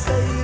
say.